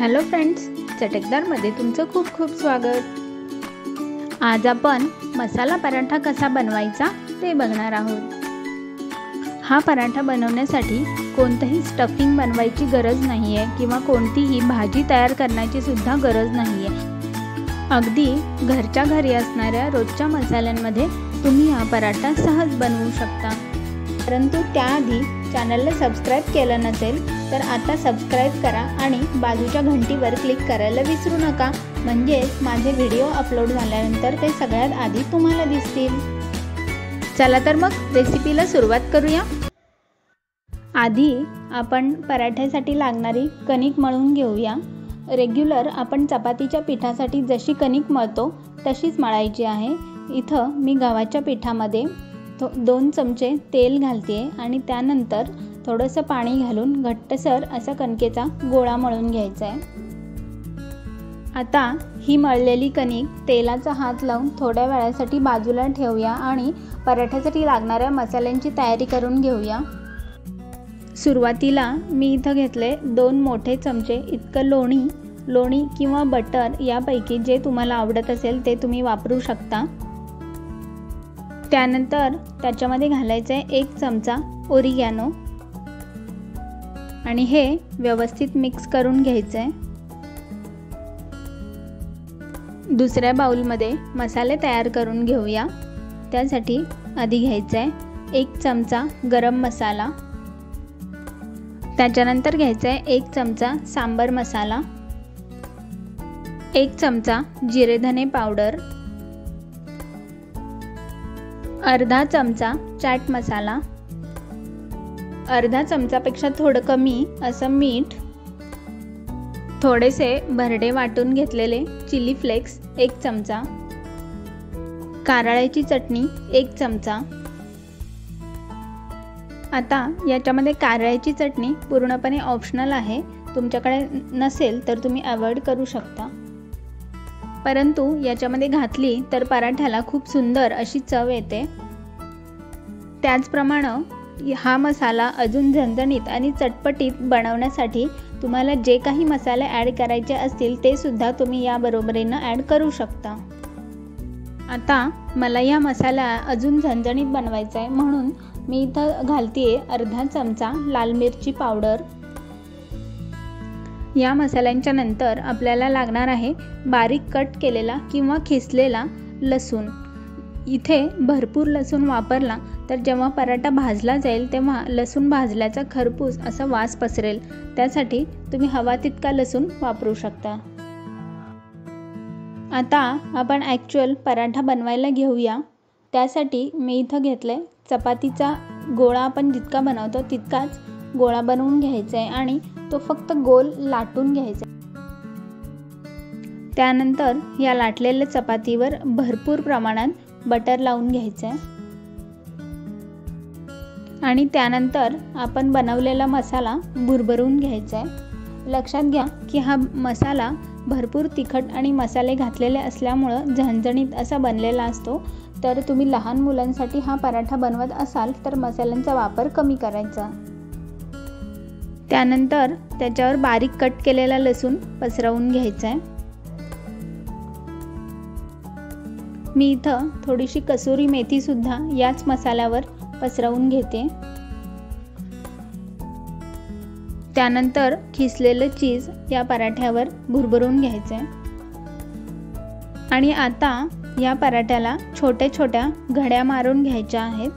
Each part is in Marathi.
हॅलो फ्रेंड्स चटकदारमध्ये तुमचं खूप खूप स्वागत. आज आपण मसाला पराठा कसा बनवायचा ते बघणार आहोत. हा पराठा बनवण्यासाठी कोणतंही स्टफिंग बनवायची गरज नाही आहे किंवा कोणतीही भाजी तयार करण्याची सुद्धा गरज नाही आहे अगदी घरच्या घरी असणाऱ्या रोजच्या मसाल्यांमध्ये तुम्ही हा पराठा सहज बनवू शकता. परंतु त्याआधी चॅनलला सबस्क्राईब केलं नसेल तर आता सबस्क्राईब करा आणि बाजूच्या घंटीवर क्लिक करायला विसरू नका. म्हणजेच माझे व्हिडिओ अपलोड झाल्यानंतर ते सगळ्यात आधी तुम्हाला दिसतील. चला तर मग रेसिपीला सुरुवात करूया. आधी आपण पराठ्यासाठी लागणारी कणिक मळून घेऊया. रेग्युलर आपण चपातीच्या पिठासाठी जशी कणिक मळतो तशीच मळायची आहे. इथं मी गव्हाच्या पिठामध्ये थो दोन चमचे तेल घालते आणि त्यानंतर थोडंसं पाणी घालून घट्टसर असा कणकेचा गोळा मळून घ्यायचा आहे. आता ही मळलेली कणिक तेलाचा हात लावून थोड्या वेळासाठी बाजूला ठेवूया आणि पराठ्यासाठी लागणाऱ्या मसाल्यांची तयारी करून घेऊया. सुरुवातीला मी इथं घेतले दोन मोठे चमचे इतकं लोणी लोणी किंवा बटर यापैकी जे तुम्हाला आवडत असेल ते तुम्ही वापरू शकता. त्यानंतर त्याच्यामध्ये घालायचं आहे एक चमचा ओरिगॅनो. आणि हे व्यवस्थित मिक्स करून घ्यायचं आहे दुसऱ्या बाउलमध्ये मसाले तयार करून घेऊया. त्यासाठी आधी घ्यायचं आहे एक चमचा गरम मसाला. त्याच्यानंतर घ्यायचा आहे एक चमचा सांबर मसाला. एक चमचा जिरेधने पावडर. अर्धा चमचा चाट मसाला. अर्धा चमचापेक्षा थोडं कमी असं मीठ थोडेसे भरडे वाटून घेतलेले चिली फ्लेक्स एक चमचा कारळ्याची चटणी एक चमचा. आता याच्यामध्ये कारळ्याची चटणी पूर्णपणे ऑप्शनल आहे. तुमच्याकडे नसेल तर तुम्ही अवॉइड करू शकता. परंतु याच्यामध्ये घातली तर पराठ्याला खूप सुंदर अशी चव येते. त्याचप्रमाणे हा मसाला अजून झणझणीत आणि चटपटीत बनवण्यासाठी तुम्हाला जे काही मसाले ॲड करायचे असतील ते सुद्धा तुम्ही या बरोबरीनं ॲड करू शकता. आता मला या मसाला अजून झणझणीत बनवायचा आहे. म्हणून मी इथं घालते अर्धा चमचा लाल मिरची पावडर. या मसाल्यांच्या नंतर आपल्याला लागणार आहे बारीक कट केलेला किंवा खिसलेला लसूण. इथे भरपूर लसूण वापरला तर जेव्हा पराठा भाजला जाईल तेव्हा लसूण भाजल्याचा खरपूस असा वास पसरेल. त्यासाठी तुम्ही हवा तितका लसूण वापरू शकता. आता आपण ॲक्च्युअल पराठा बनवायला घेऊया. त्यासाठी मी इथं घेतलं आहे चपातीचा गोळा आपण जितका बनवतो तितकाच गोळा बनवून घ्यायचा आहे आणि तो फक्त गोल लाटून घ्यायचा त्यानंतर या लाटलेल्या चपातीवर भरपूर प्रमाणात बटर लावून घ्यायचं आहे आणि त्यानंतर आपण बनवलेला मसाला भुरभरून घ्यायचा आहे लक्षात घ्या की हा मसाला भरपूर तिखट आणि मसाले घातलेले असल्यामुळं झणझणीत असा बनलेला असतो. तर तुम्ही लहान मुलांसाठी हा पराठा बनवत असाल तर मसाल्यांचा वापर कमी करायचा. त्यानंतर त्याच्यावर बारीक कट केलेला लसूण पसरवून घ्यायचा आहे मी इथं थोडीशी कसुरी मेथी सुद्धा याच मसाल्यावर पसरवून घेते. त्यानंतर खिसलेलं चीज या पराठ्यावर भुरभरून घ्यायचं. आहे आणि आता या पराठ्याला छोट्या छोट्या घड्या मारून घ्यायच्या आहेत.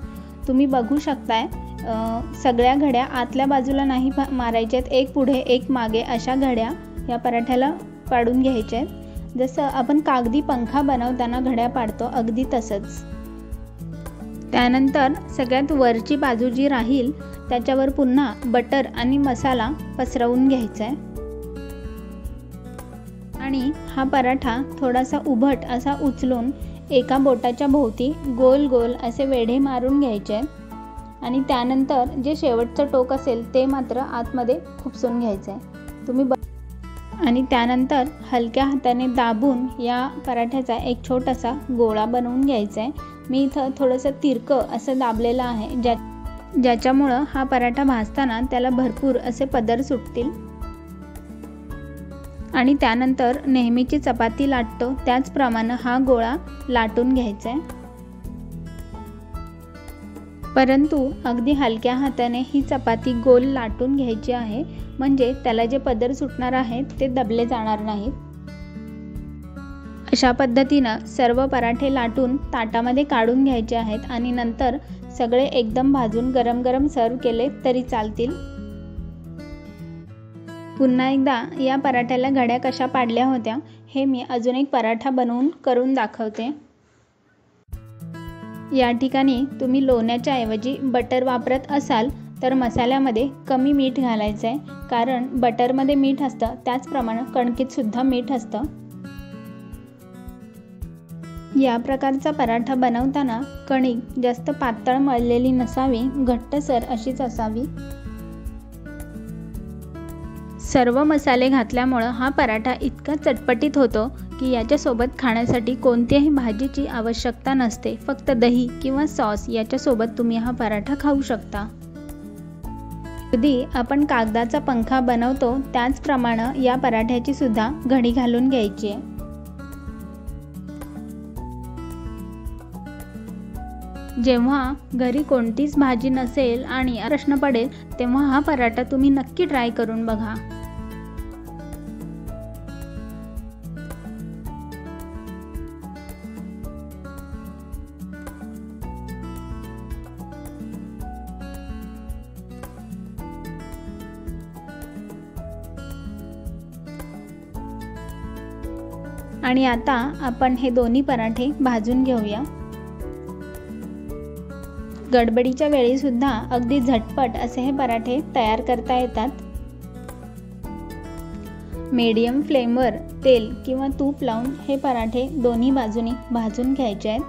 तुम्ही बघू शकताय सगळ्या घड्या आतल्या बाजूला नाही मारायच्या आहेत एक पुढे एक मागे अशा घड्या या पराठ्याला पाडून घ्यायच्या आहेत जसं आपण कागदी पंखा बनवताना घड्या पाडतो अगदी तसंच. त्यानंतर सगळ्यात वरची बाजू जी राहील त्याच्यावर पुन्हा बटर आणि मसाला पसरवून घ्यायचा आहे आणि हा पराठा थोडासा उभट असा उचलून एका बोटाच्या भोवती गोल गोल असे वेढे मारून घ्यायचे आणि त्यानंतर जे शेवटचं टोक असेल ते मात्र आतमध्ये खुपसून घ्यायचं आहे तुम्ही ब आणि त्यानंतर हलक्या हाताने दाबून या पराठ्याचा एक छोटासा गोळा बनवून घ्यायचा आहे. मी इथं थोडंसं तिरकं असं दाबलेलं आहे ज्या ज्याच्यामुळं हा पराठा भाजताना त्याला भरपूर असे पदर सुटतील. आणि त्यानंतर नेहमीची चपाती लाटतो त्याचप्रमाणे हा गोळा लाटून घ्यायचा आहे. परंतु अगदी हलक्या हाताने ही चपाती गोल लाटून घ्यायची आहे म्हणजे त्याला जे पदर सुटणार आहेत ते दबले जाणार नाहीत. अशा पद्धतीनं सर्व पराठे लाटून ताटामध्ये काढून घ्यायचे आहेत आणि नंतर सगळे एकदम भाजून गरम गरम सर्व केले तरी चालतील. पुन्हा एकदा या पराठ्याला घड्या कशा पाडल्या होत्या हे मी अजून एक पराठा बनवून करून दाखवते. या ठिकाणी तुम्ही लोण्याच्या ऐवजी बटर वापरत असाल तर मसाल्यामध्ये कमी मीठ घालायचं आहे कारण बटरमध्ये मीठ असतं त्याचप्रमाणे कणकीतसुद्धा मीठ असतं. या प्रकारचा पराठा बनवताना कणिक जास्त पातळ मळलेली नसावी घट्टसर अशीच असावी. सर्व मसाले घातल्यामुळं हा पराठा इतका चटपटीत होतो की याच्यासोबत खाण्यासाठी कोणत्याही भाजीची आवश्यकता नसते. फक्त दही किंवा सॉस याच्यासोबत तुम्ही हा पराठा खाऊ शकता. अगदी आपण कागदाचा पंखा बनवतो त्याचप्रमाणे या पराठ्याची सुद्धा घडी घालून घ्यायची. आहे जेव्हा घरी कोणतीच भाजी नसेल आणि प्रश्न पडेल तेव्हा हा पराठा तुम्ही नक्की ट्राय करून बघा. आणि आता आपण हे दोन्ही पराठे भाजून घेऊया. गडबडीच्या वेळीसुद्धा अगदी झटपट असे हे पराठे तयार करता येतात. मीडियम फ्लेमवर तेल किंवा तूप लावून हे पराठे दोन्ही बाजूनी भाजून घ्यायचे आहेत.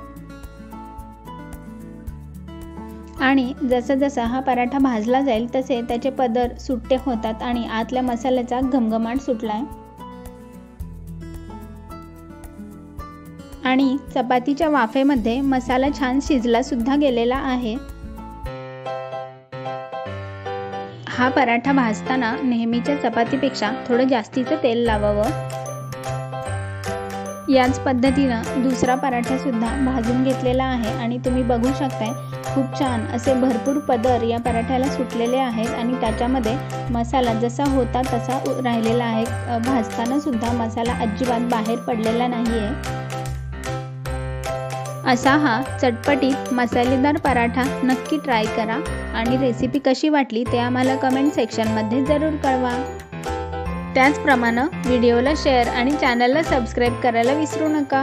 आणि जसं जसा हा पराठा भाजला जाईल तसे त्याचे पदर सुट्टे होतात आणि आतल्या मसाल्याचा घमघमाट सुटला आहे आणि चपातीच्या वाफेमध्ये मसाला छान शिजला सुद्धा गेलेला आहे. हा पराठा भाजताना नेहमीच्या चपातीपेक्षा थोडं जास्तीचं तेल लावावं. याच पद्धतीनं दुसरा पराठा सुद्धा भाजून घेतलेला आहे आणि तुम्ही बघू शकताय खूप छान असे भरपूर पदर या पराठ्याला सुटलेले आहेत आणि त्याच्यामध्ये मसाला जसा होता तसा राहिलेला आहे. भाजताना सुद्धा मसाला अजिबात बाहेर पडलेला नाही आहे असा हा चटपटीत मसालेदार पराठा नक्की ट्राय करा. आणि रेसिपी कशी वाटली ते आम्हाला कमेंट सेक्शनमध्ये जरूर कळवा. त्याचप्रमाणे व्हिडिओला शेअर आणि चॅनलला सबस्क्राईब करायला विसरू नका.